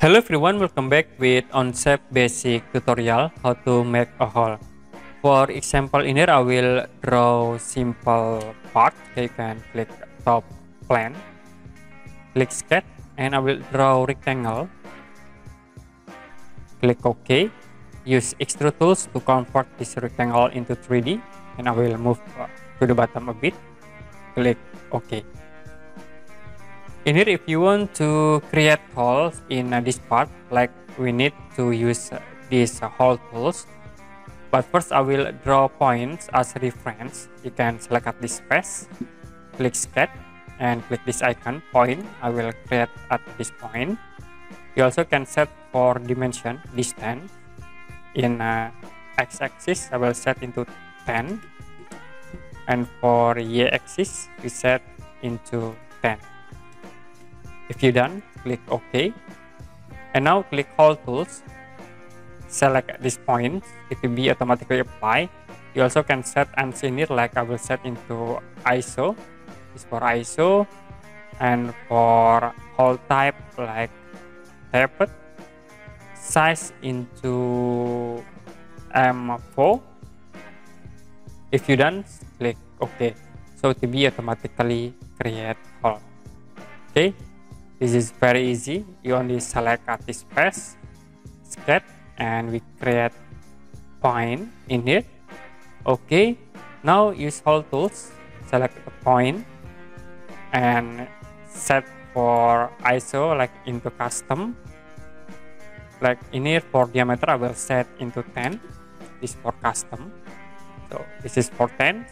Hello everyone, welcome back with OnShape basic tutorial how to make a hole. For example in here I will draw simple part. Okay, you can click top plan, click sketch and I will draw rectangle. Click OK. Use extrude tools to convert this rectangle into 3D and I will move to the bottom a bit. Click OK in here if you want to create holes in uh, this part. Like we need to use uh, these uh, hole tools. But first I will draw points as reference. You can select at this space click sketch and click this icon point. I will create at this point. You also can set for dimension distance. In uh, x-axis I will set into 10 and for y-axis we set into 10 if you're done, click OK. And now click Hole Tools. Select this point, it will be automatically applied. You also can set and it like I will set into ISO. This for ISO. And for hole type like tapered. Size into M4. If you done, click OK. So it will be automatically create hole. Okay. This is very easy. You only select artist space, sketch, and we create point in here. Okay. Now use hole tools. Select a point and set for ISO like into custom. Like in here for diameter, I will set into 10. This for custom. So this is for 10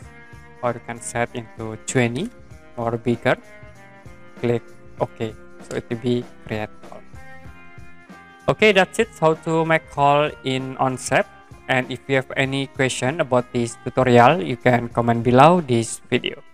or you can set into 20 or bigger. Click OK so it will be create call okay that's it. How to make call in OnShape and if you have any question about this tutorial you can comment below this video